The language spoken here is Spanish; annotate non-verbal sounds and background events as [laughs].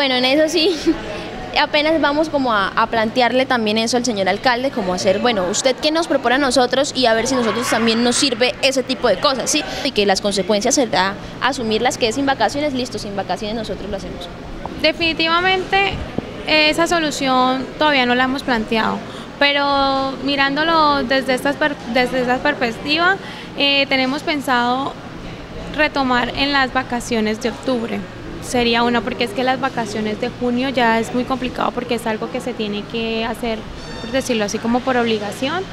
Bueno, en eso sí, [laughs] apenas vamos como a, plantearle también eso al señor alcalde, como hacer, bueno, usted qué nos propone a nosotros y a ver si nosotros también nos sirve ese tipo de cosas, ¿sí? Y que las consecuencias será asumirlas, que es sin vacaciones, listo, sin vacaciones nosotros lo hacemos. Definitivamente esa solución todavía no la hemos planteado, pero mirándolo desde, estas desde esa perspectiva, eh, tenemos pensado retomar en las vacaciones de octubre sería una, porque es que las vacaciones de junio ya es muy complicado porque es algo que se tiene que hacer, por decirlo así, como por obligación.